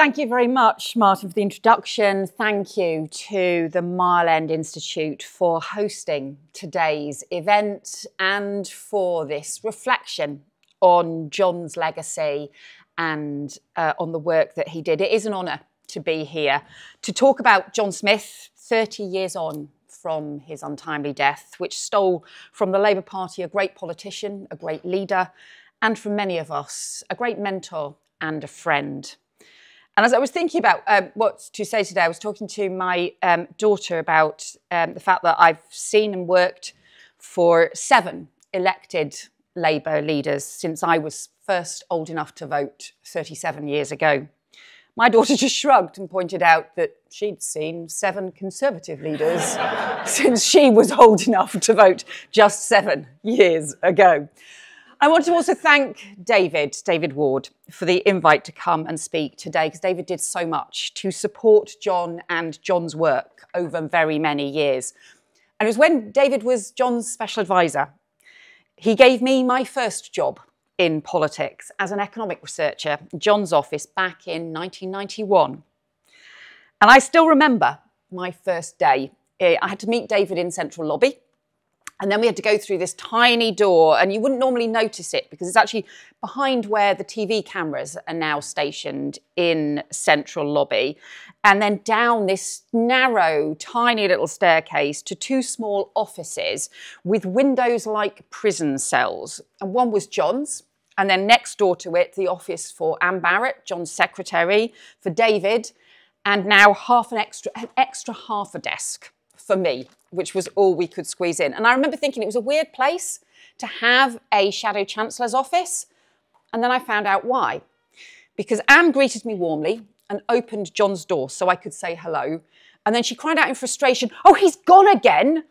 Thank you very much, Martin, for the introduction. Thank you to the Mile End Institute for hosting today's event and for this reflection on John's legacy and uh, on the work that he did. It is an honour to be here to talk about John Smith 30 years on from his untimely death, which stole from the Labour Party a great politician, a great leader, and from many of us, a great mentor and a friend. And as I was thinking about um, what to say today, I was talking to my um, daughter about um, the fact that I've seen and worked for seven elected Labour leaders since I was first old enough to vote 37 years ago. My daughter just shrugged and pointed out that she'd seen seven Conservative leaders since she was old enough to vote just seven years ago. I want to also thank David, David Ward, for the invite to come and speak today, because David did so much to support John and John's work over very many years. And it was when David was John's special advisor. He gave me my first job in politics as an economic researcher in John's office back in 1991. And I still remember my first day. Eh, I had to meet David in Central Lobby and then we had to go through this tiny door, and you wouldn't normally notice it because it's actually behind where the TV cameras are now stationed in central lobby. And then down this narrow, tiny little staircase to two small offices with windows like prison cells. And one was John's, and then next door to it, the office for Anne Barrett, John's secretary, for David, and now half an extra, an extra half a desk for me, which was all we could squeeze in. And I remember thinking it was a weird place to have a Shadow Chancellor's office. And then I found out why. Because Anne greeted me warmly and opened John's door so I could say hello. And then she cried out in frustration, Oh, he's gone again.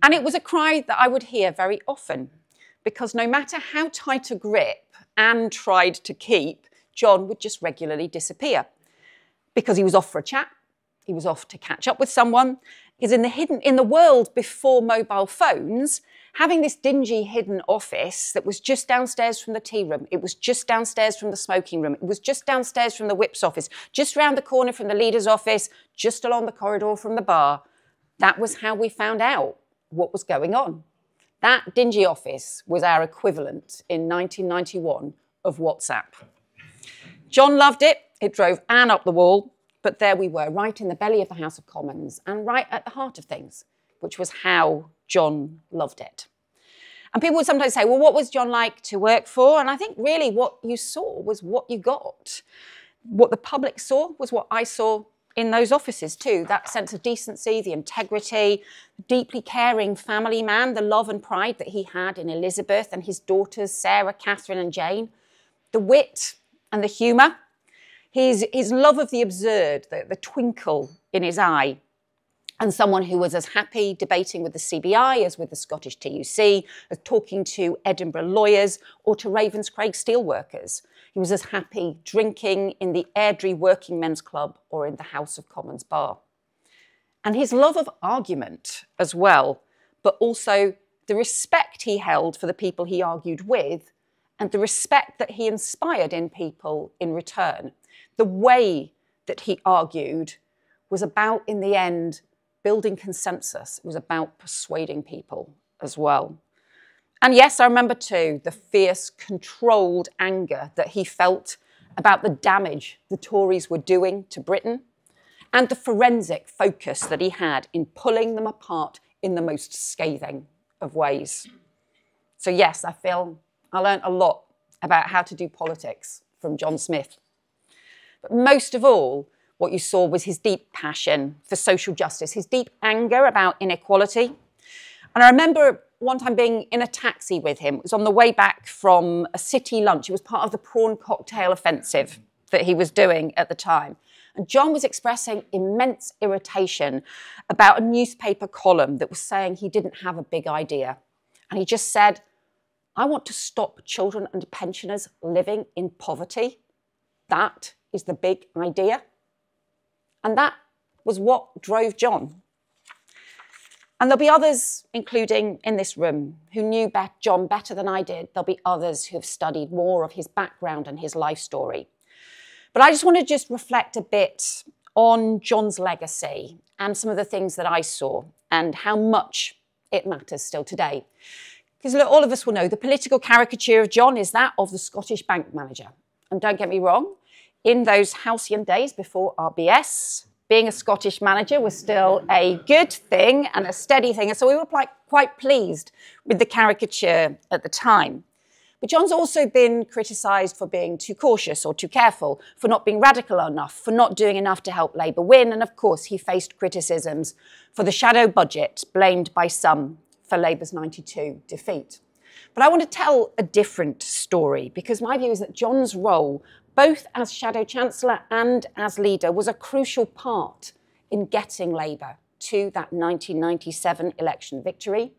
And it was a cry that I would hear very often because no matter how tight a grip Anne tried to keep, John would just regularly disappear because he was off for a chat, he was off to catch up with someone, Because in the hidden in the world before mobile phones having this dingy hidden office that was just downstairs from the tea room. It was just downstairs from the smoking room. It was just downstairs from the whip's office. Just round the corner from the leader's office. Just along the corridor from the bar. That was how we found out what was going on. That dingy office was our equivalent in 1991 of whatsapp. John loved it. It drove anne up the wall but there we were, right in the belly of the House of Commons and right at the heart of things, which was how John loved it. And people would sometimes say, well, what was John like to work for? And I think really what you saw was what you got. What the public saw was what I saw in those offices too that sense of decency, the integrity, deeply caring family man, the love and pride that he had in Elizabeth and his daughters, Sarah, Catherine, and Jane, the wit and the humour his, his love of the absurd, the, the twinkle in his eye, and someone who was as happy debating with the CBI as with the Scottish TUC, as talking to Edinburgh lawyers or to Ravenscraig steelworkers. He was as happy drinking in the Airdrie Working Men's Club or in the House of Commons bar. And his love of argument as well, but also the respect he held for the people he argued with and the respect that he inspired in people in return the way that he argued was about, in the end, building consensus. It was about persuading people as well. And yes, I remember too the fierce, controlled anger that he felt about the damage the Tories were doing to Britain and the forensic focus that he had in pulling them apart in the most scathing of ways. So, yes, I feel I learned a lot about how to do politics from John Smith. But most of all, what you saw was his deep passion for social justice, his deep anger about inequality. And I remember one time being in a taxi with him. It was on the way back from a city lunch. It was part of the prawn cocktail offensive that he was doing at the time. And John was expressing immense irritation about a newspaper column that was saying he didn't have a big idea. And he just said, I want to stop children and pensioners living in poverty. That is the big idea. And that was what drove John. And there'll be others, including in this room, who knew John better than I did. There'll be others who have studied more of his background and his life story. But I just want to just reflect a bit on John's legacy and some of the things that I saw and how much it matters still today. Because look, all of us will know the political caricature of John is that of the Scottish bank manager. And don't get me wrong, in those halcyon days before RBS, being a Scottish manager was still a good thing and a steady thing. And so we were quite, pleased with the caricature at the time. But John's also been criticised for being too cautious or too careful, for not being radical enough, for not doing enough to help Labour win. And of course, he faced criticisms for the shadow budget, blamed by some for Labour's 92 defeat. But I want to tell a different story because my view is that John's role, both as Shadow Chancellor and as leader, was a crucial part in getting Labour to that 1997 election victory.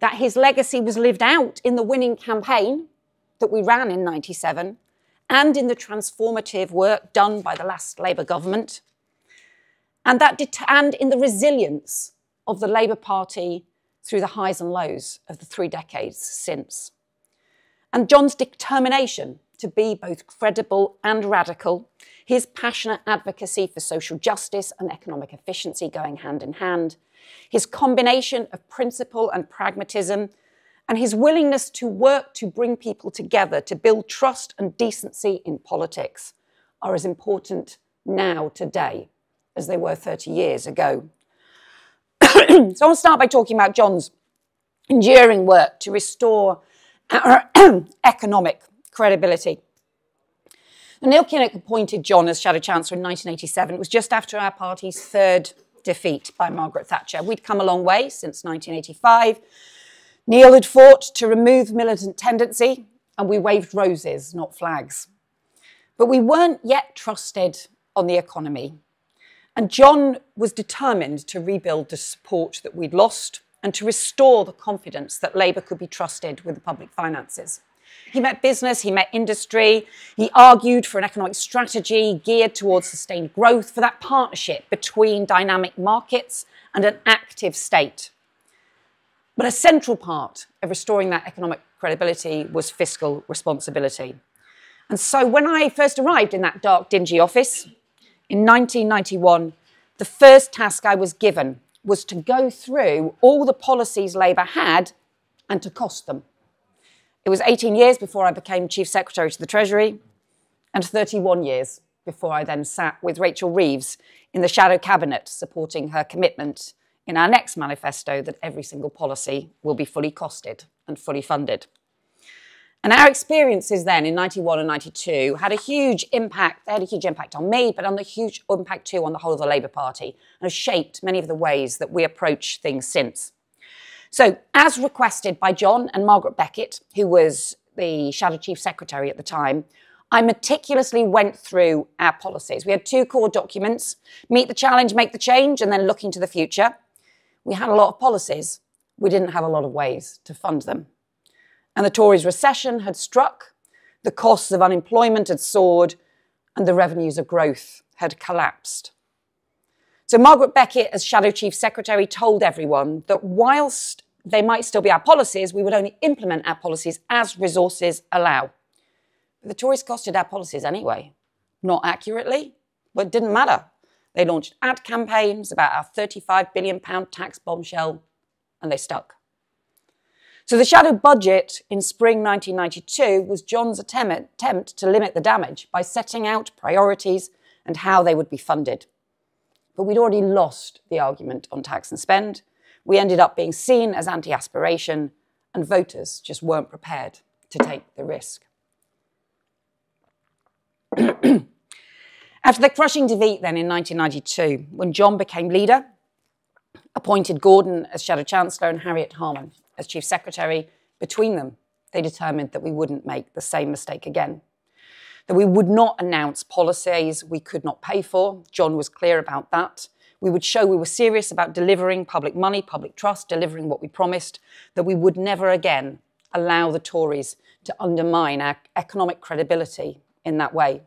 That his legacy was lived out in the winning campaign that we ran in 97 and in the transformative work done by the last Labour government, and, that and in the resilience of the Labour Party through the highs and lows of the three decades since. And John's determination to be both credible and radical, his passionate advocacy for social justice and economic efficiency going hand in hand, his combination of principle and pragmatism and his willingness to work to bring people together to build trust and decency in politics are as important now, today, as they were 30 years ago. so I want to start by talking about John's enduring work to restore our economic credibility. Neil Kinnock appointed John as Shadow Chancellor in 1987. It was just after our party's third defeat by Margaret Thatcher. We'd come a long way since 1985. Neil had fought to remove militant tendency, and we waved roses, not flags. But we weren't yet trusted on the economy. And John was determined to rebuild the support that we'd lost and to restore the confidence that Labour could be trusted with the public finances. He met business, he met industry, he argued for an economic strategy geared towards sustained growth, for that partnership between dynamic markets and an active state. But a central part of restoring that economic credibility was fiscal responsibility. And so when I first arrived in that dark, dingy office in 1991, the first task I was given was to go through all the policies Labour had and to cost them. It was 18 years before I became Chief Secretary to the Treasury, and 31 years before I then sat with Rachel Reeves in the shadow cabinet supporting her commitment in our next manifesto that every single policy will be fully costed and fully funded. And our experiences then in 91 and 92 had a huge impact. They had a huge impact on me, but on the huge impact too on the whole of the Labour Party and have shaped many of the ways that we approach things since. So, as requested by John and Margaret Beckett, who was the Shadow Chief Secretary at the time, I meticulously went through our policies. We had two core documents meet the challenge, make the change, and then looking to the future. We had a lot of policies. We didn't have a lot of ways to fund them. And the Tories' recession had struck, the costs of unemployment had soared, and the revenues of growth had collapsed. So Margaret Beckett, as Shadow Chief Secretary, told everyone that whilst they might still be our policies, we would only implement our policies as resources allow. But the Tories costed our policies anyway. Not accurately, but it didn't matter. They launched ad campaigns about our £35 billion tax bombshell, and they stuck. So the shadow budget in spring 1992 was John's attempt to limit the damage by setting out priorities and how they would be funded. But we'd already lost the argument on tax and spend. We ended up being seen as anti aspiration, and voters just weren't prepared to take the risk. After the crushing defeat then in 1992, when John became leader, appointed Gordon as Shadow Chancellor and Harriet Harman as Chief Secretary, between them, they determined that we wouldn't make the same mistake again. That we would not announce policies we could not pay for. John was clear about that. We would show we were serious about delivering public money, public trust, delivering what we promised, that we would never again allow the Tories to undermine our economic credibility in that way.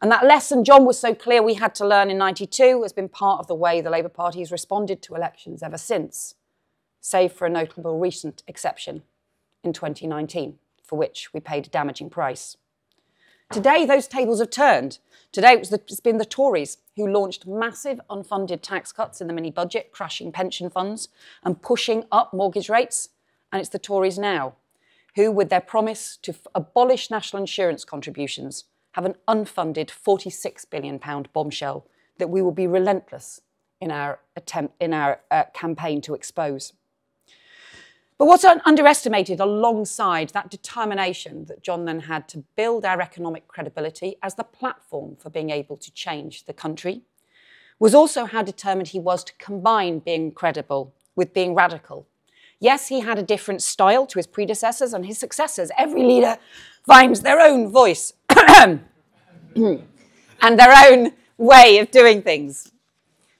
And that lesson John was so clear we had to learn in 92 has been part of the way the Labour Party has responded to elections ever since, save for a notable recent exception in 2019, for which we paid a damaging price. Today, those tables have turned. Today, it the, it's been the Tories who launched massive unfunded tax cuts in the mini budget, crashing pension funds and pushing up mortgage rates. And it's the Tories now who, with their promise to abolish national insurance contributions, have an unfunded £46 billion bombshell that we will be relentless in our attempt in our uh, campaign to expose. But what's underestimated alongside that determination that John then had to build our economic credibility as the platform for being able to change the country was also how determined he was to combine being credible with being radical. Yes, he had a different style to his predecessors and his successors. Every leader finds their own voice and their own way of doing things.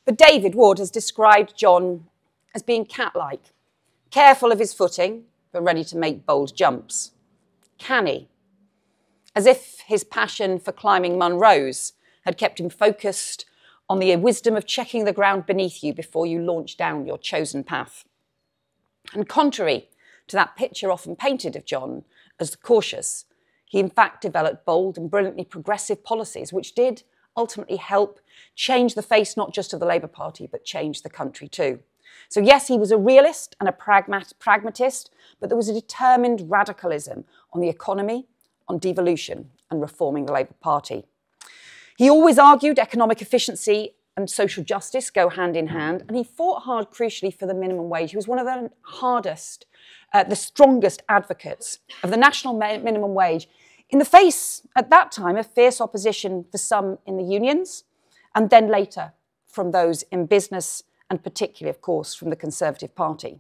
But David Ward has described John as being cat like, careful of his footing, but ready to make bold jumps. Canny, as if his passion for climbing Munros had kept him focused on the wisdom of checking the ground beneath you before you launch down your chosen path. And contrary to that picture often painted of John as cautious, he in fact developed bold and brilliantly progressive policies which did ultimately help change the face not just of the Labour Party, but change the country too. So, yes, he was a realist and a pragmat- pragmatist, but there was a determined radicalism on the economy, on devolution, and reforming the Labour Party. He always argued economic efficiency and social justice go hand in hand, and he fought hard, crucially, for the minimum wage. He was one of the hardest, uh, the strongest advocates of the national minimum wage in the face, at that time, of fierce opposition for some in the unions, and then later from those in business, and particularly, of course, from the Conservative Party.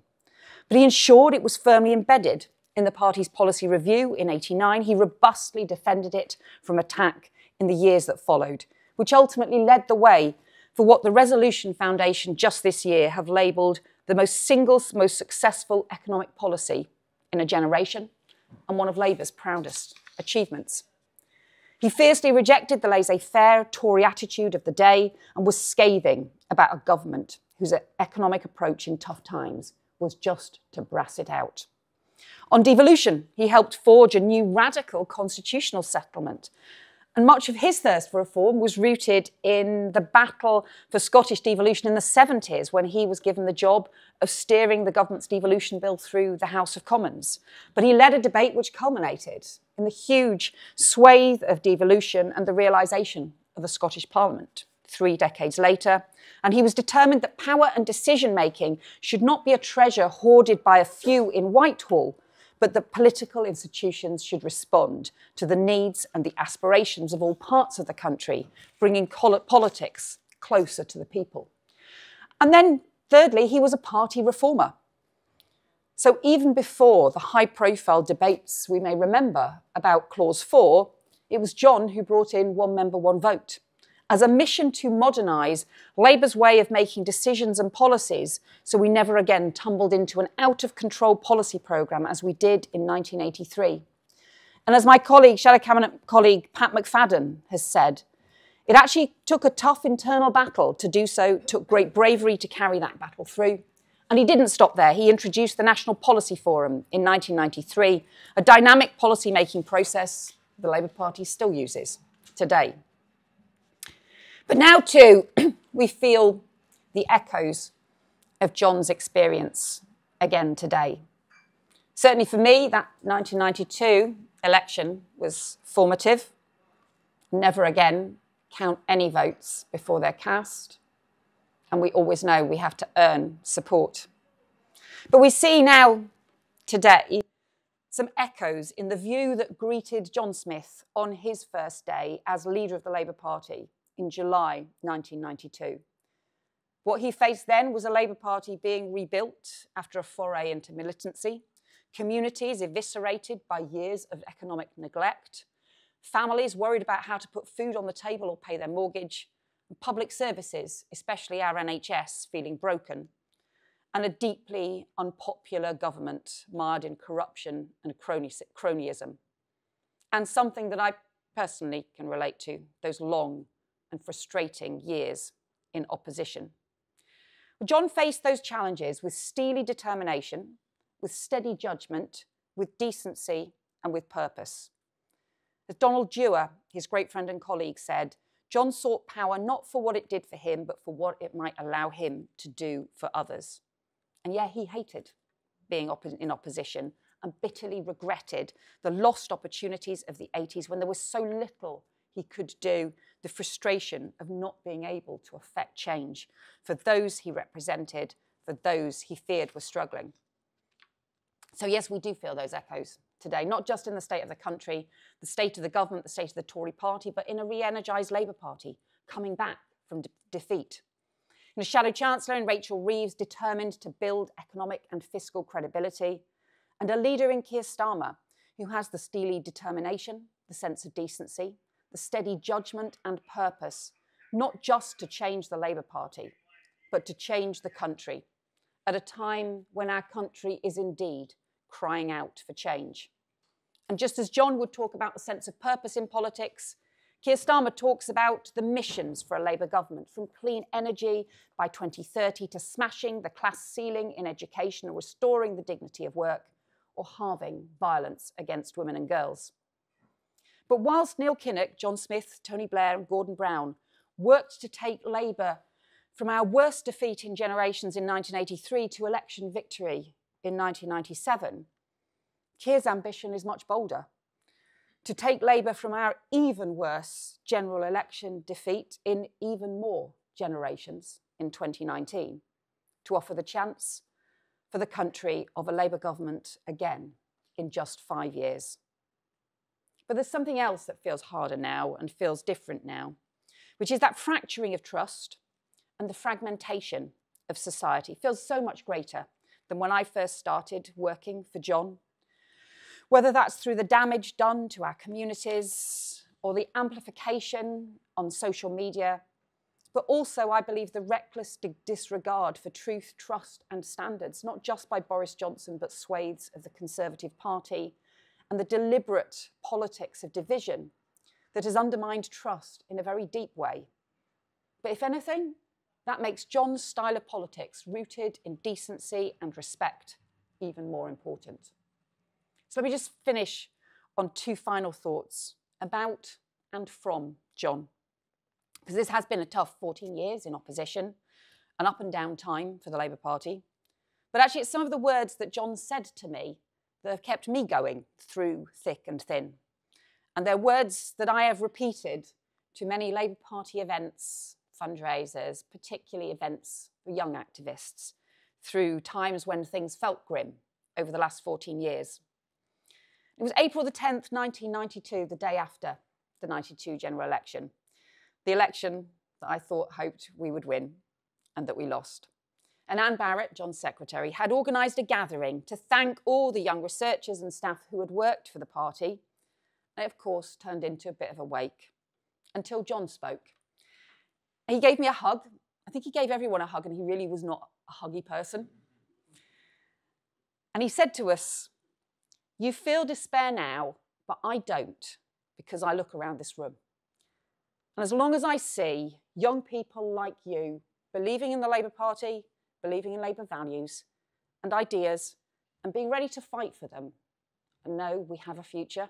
But he ensured it was firmly embedded in the party's policy review in 89. He robustly defended it from attack in the years that followed, which ultimately led the way for what the Resolution Foundation just this year have labelled the most single, most successful economic policy in a generation and one of Labour's proudest achievements. He fiercely rejected the laissez faire Tory attitude of the day and was scathing about a government whose economic approach in tough times was just to brass it out. On devolution, he helped forge a new radical constitutional settlement and much of his thirst for reform was rooted in the battle for Scottish devolution in the 70s when he was given the job of steering the government's devolution bill through the House of Commons. But he led a debate which culminated in the huge swathe of devolution and the realisation of a Scottish Parliament three decades later. And he was determined that power and decision making should not be a treasure hoarded by a few in Whitehall, but that political institutions should respond to the needs and the aspirations of all parts of the country, bringing politics closer to the people. And then, thirdly, he was a party reformer. So even before the high profile debates we may remember about Clause 4, it was John who brought in one member, one vote as a mission to modernise Labour's way of making decisions and policies so we never again tumbled into an out of control policy programme as we did in 1983. And as my colleague, Shadow Cabinet colleague Pat McFadden has said, it actually took a tough internal battle to do so, took great bravery to carry that battle through. And he didn't stop there. He introduced the National Policy Forum in 1993, a dynamic policy making process the Labour Party still uses today. But now, too, we feel the echoes of John's experience again today. Certainly for me, that 1992 election was formative. Never again count any votes before they're cast. And we always know we have to earn support. But we see now, today, some echoes in the view that greeted John Smith on his first day as leader of the Labour Party in July 1992. What he faced then was a Labour Party being rebuilt after a foray into militancy, communities eviscerated by years of economic neglect, families worried about how to put food on the table or pay their mortgage, and public services, especially our NHS, feeling broken, and a deeply unpopular government mired in corruption and cronyism. And something that I personally can relate to those long and frustrating years in opposition. John faced those challenges with steely determination, with steady judgment, with decency, and with purpose. As Donald Dewar, his great friend and colleague, said, John sought power not for what it did for him, but for what it might allow him to do for others. And yeah, he hated being in opposition and bitterly regretted the lost opportunities of the 80s when there was so little he could do, the frustration of not being able to affect change for those he represented, for those he feared were struggling. So, yes, we do feel those echoes today, not just in the state of the country, the state of the government, the state of the Tory party, but in a re energised Labour Party coming back from de defeat. In a shadow chancellor in Rachel Reeves determined to build economic and fiscal credibility, and a leader in Keir Starmer who has the steely determination, the sense of decency, the steady judgment and purpose, not just to change the Labour Party, but to change the country at a time when our country is indeed crying out for change. And just as John would talk about the sense of purpose in politics, Keir Starmer talks about the missions for a Labour government, from clean energy by 2030 to smashing the class ceiling in education or restoring the dignity of work or halving violence against women and girls. But whilst Neil Kinnock, John Smith, Tony Blair, and Gordon Brown worked to take Labour from our worst defeat in generations in 1983 to election victory in 1997, Keir's ambition is much bolder to take Labour from our even worse general election defeat in even more generations in 2019, to offer the chance for the country of a Labour government again in just five years. But there's something else that feels harder now and feels different now, which is that fracturing of trust and the fragmentation of society feels so much greater than when I first started working for John. Whether that's through the damage done to our communities or the amplification on social media, but also, I believe, the reckless disregard for truth, trust, and standards, not just by Boris Johnson, but swathes of the Conservative Party and the deliberate politics of division that has undermined trust in a very deep way. But if anything, that makes John's style of politics, rooted in decency and respect, even more important. So let me just finish on two final thoughts about and from John. Because this has been a tough 14 years in opposition, an up and down time for the Labour Party. But actually, it's some of the words that John said to me that have kept me going through thick and thin. And they're words that I have repeated to many Labour Party events, fundraisers, particularly events for young activists, through times when things felt grim over the last 14 years. It was April the 10th, 1992, the day after the 92 general election. The election that I thought hoped we would win and that we lost and Anne Barrett, John's secretary, had organised a gathering to thank all the young researchers and staff who had worked for the party. It, of course, turned into a bit of a wake until John spoke. He gave me a hug. I think he gave everyone a hug, and he really was not a huggy person. And he said to us, You feel despair now, but I don't, because I look around this room. And as long as I see young people like you believing in the Labour Party, believing in Labour values and ideas and being ready to fight for them and know we have a future.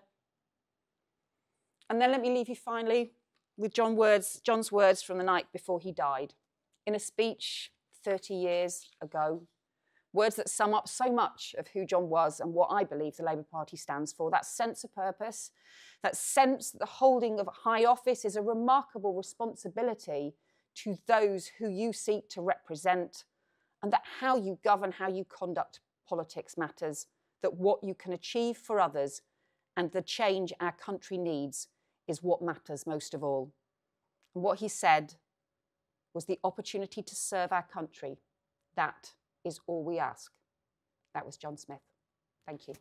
And then let me leave you finally with John words, John's words from the night before he died in a speech 30 years ago. Words that sum up so much of who John was and what I believe the Labour Party stands for that sense of purpose, that sense that the holding of high office is a remarkable responsibility to those who you seek to represent and that how you govern, how you conduct politics matters, that what you can achieve for others and the change our country needs is what matters most of all. And what he said was the opportunity to serve our country. That is all we ask. That was John Smith. Thank you.